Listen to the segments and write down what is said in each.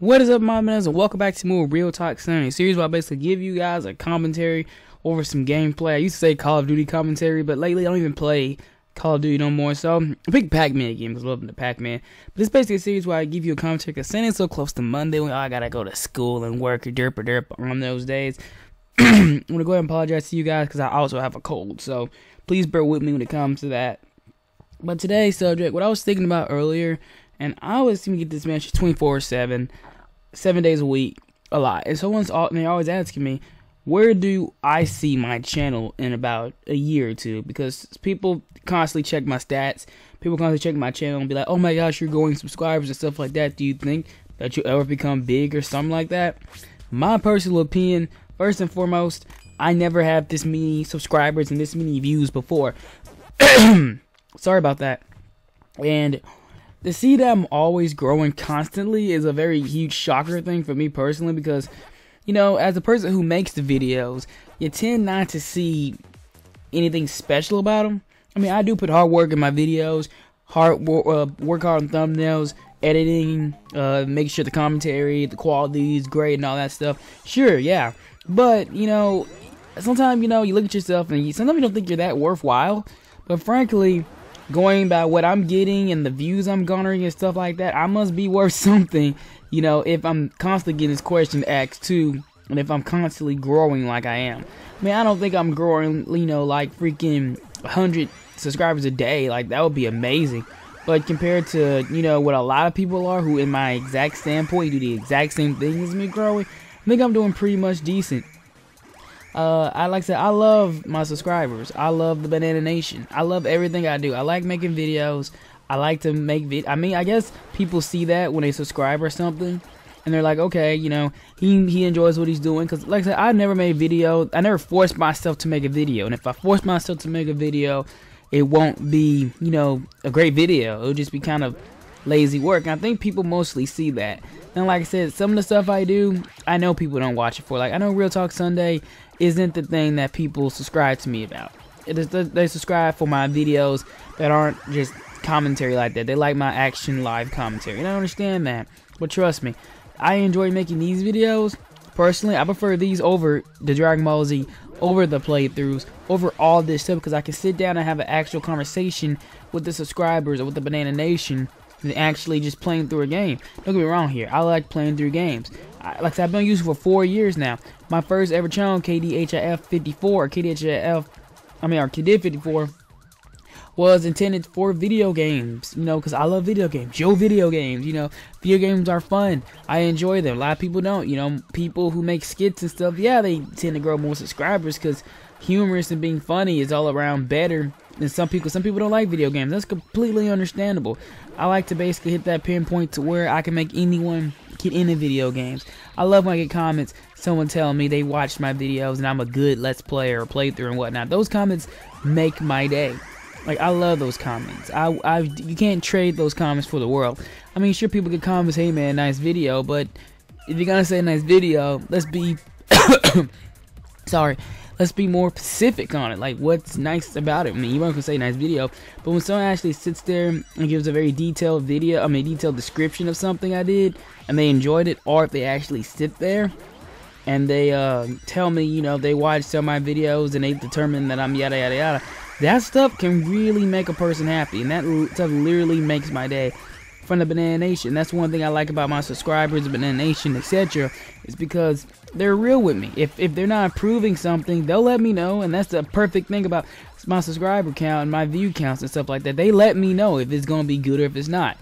What is up, my man? And welcome back to more Real Talk Sunday series where I basically give you guys a commentary over some gameplay. I used to say Call of Duty commentary, but lately I don't even play Call of Duty no more. So um, I picked Pac-Man game because I love the Pac-Man. But it's basically a series where I give you a commentary because Sunday's so close to Monday when oh, I gotta go to school and work or derp or derp on those days. I'm gonna go ahead and apologize to you guys because I also have a cold. So please bear with me when it comes to that. But today's subject, what I was thinking about earlier, and I always seem to get this match 24 7 seven days a week a lot. And someone's all, and they're always asking me, where do I see my channel in about a year or two? Because people constantly check my stats. People constantly check my channel and be like, oh my gosh, you're going subscribers and stuff like that. Do you think that you'll ever become big or something like that? My personal opinion, first and foremost, I never have this many subscribers and this many views before. Sorry about that. And to see them always growing constantly is a very huge shocker thing for me personally because, you know, as a person who makes the videos, you tend not to see anything special about them. I mean, I do put hard work in my videos, hard uh, work hard on thumbnails, editing, uh, make sure the commentary, the quality is great, and all that stuff. Sure, yeah, but you know, sometimes you know you look at yourself and you, sometimes you don't think you're that worthwhile. But frankly, going by what I'm getting and the views I'm garnering and stuff like that, I must be worth something, you know, if I'm constantly getting this question asked too, and if I'm constantly growing like I am. I mean, I don't think I'm growing, you know, like freaking 100 subscribers a day. Like, that would be amazing. But compared to, you know, what a lot of people are who, in my exact standpoint, do the exact same thing as me growing, I think I'm doing pretty much decent. Uh, I like I said, I love my subscribers. I love the Banana Nation. I love everything I do. I like making videos. I like to make vid. I mean, I guess people see that when they subscribe or something, and they're like, okay, you know, he he enjoys what he's doing. Cause like I said, I never made video. I never forced myself to make a video. And if I force myself to make a video, it won't be, you know, a great video. It'll just be kind of lazy work. And I think people mostly see that. And like I said, some of the stuff I do, I know people don't watch it for. Like I know Real Talk Sunday isn't the thing that people subscribe to me about. It is they subscribe for my videos that aren't just commentary like that. They like my action live commentary. And I understand that. But trust me, I enjoy making these videos. Personally, I prefer these over the Dragon Ball Z, over the playthroughs, over all this stuff because I can sit down and have an actual conversation with the subscribers or with the Banana Nation than actually just playing through a game. Don't get me wrong here. I like playing through games. I, like I I've been using for four years now. My first ever channel, KDHIF54, or KDHIF, I mean, or KD 54, was intended for video games, you know, because I love video games. Yo, video games, you know, video games are fun. I enjoy them. A lot of people don't, you know, people who make skits and stuff, yeah, they tend to grow more subscribers because humorous and being funny is all around better than some people. Some people don't like video games. That's completely understandable. I like to basically hit that pinpoint to where I can make anyone get into video games. I love when I get comments, someone telling me they watched my videos and I'm a good Let's Player or playthrough and whatnot. Those comments make my day. Like I love those comments. I, I, you can't trade those comments for the world. I mean, sure, people get comments, "Hey man, nice video," but if you're gonna say nice video, let's be sorry let's be more specific on it. Like, what's nice about it? I mean, you want to say nice video, but when someone actually sits there and gives a very detailed video, I mean, detailed description of something I did, and they enjoyed it, or if they actually sit there and they uh, tell me, you know, they watched some of my videos and they determine that I'm yada yada yada, that stuff can really make a person happy, and that stuff literally makes my day from the Banana Nation. That's one thing I like about my subscribers, Banana Nation, etc. Is because they're real with me. If if they're not approving something, they'll let me know, and that's the perfect thing about my subscriber count and my view counts and stuff like that. They let me know if it's gonna be good or if it's not.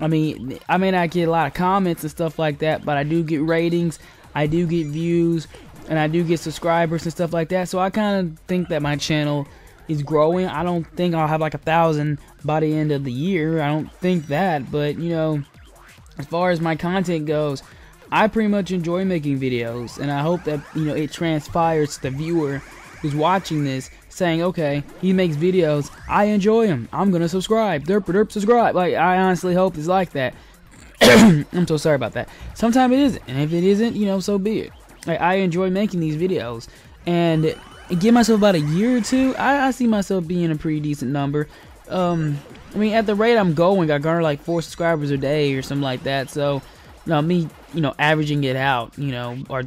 I mean, I may not get a lot of comments and stuff like that, but I do get ratings, I do get views, and I do get subscribers and stuff like that. So I kind of think that my channel is growing. I don't think I'll have like a thousand by the end of the year. I don't think that, but you know, as far as my content goes, I pretty much enjoy making videos, and I hope that you know it transpires to the viewer who's watching this, saying, "Okay, he makes videos. I enjoy him. I'm gonna subscribe. Derp derp subscribe." Like I honestly hope it's like that. I'm so sorry about that. Sometimes it isn't, and if it isn't, you know, so be it. Like I enjoy making these videos, and give myself about a year or two, I, I see myself being a pretty decent number. Um, I mean, at the rate I'm going, I garner like four subscribers a day or something like that. So, know, me, you know, averaging it out, you know, or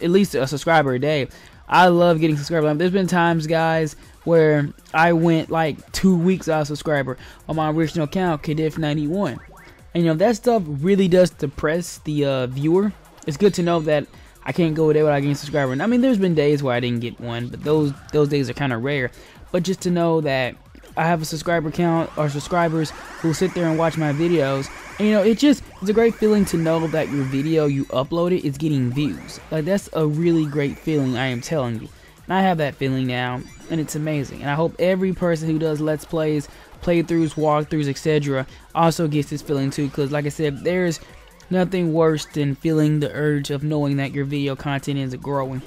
at least a subscriber a day. I love getting subscribers. There's been times, guys, where I went like two weeks out of subscriber on my original account, KDHIF91. And you know, that stuff really does depress the uh, viewer. It's good to know that I can't go a day without getting a subscriber. And I mean, there's been days where I didn't get one, but those those days are kind of rare. But just to know that I have a subscriber count or subscribers who sit there and watch my videos. And, you know, it just it's a great feeling to know that your video you uploaded is getting views. Like that's a really great feeling, I am telling you. And I have that feeling now, and it's amazing. And I hope every person who does Let's Plays, playthroughs, walkthroughs, etc. also gets this feeling too. Because, like I said, there's nothing worse than feeling the urge of knowing that your video content is growing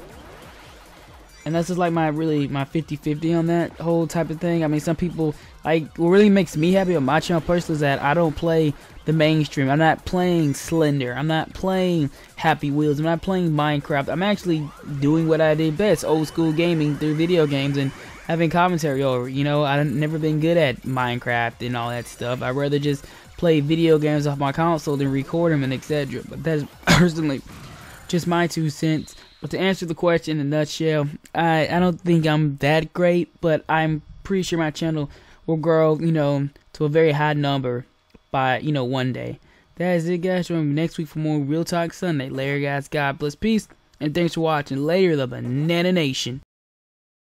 and that's just like my really my 50-50 on that whole type of thing. I mean, some people like what really makes me happy on my channel personally is that I don't play the mainstream. I'm not playing Slender. I'm not playing Happy Wheels. I'm not playing Minecraft. I'm actually doing what I did best, old school gaming through video games and having commentary over. You know, I've never been good at Minecraft and all that stuff. I'd rather just play video games off my console than record them and etc. But that's personally just my two cents. But to answer the question in a nutshell, I, I don't think I'm that great, but I'm pretty sure my channel will grow, you know, to a very high number by, you know, one day. That is it, guys. Me next week for more Real Talk Sunday. Later, guys. God bless. Peace. And thanks for watching. Later, the Banana Nation.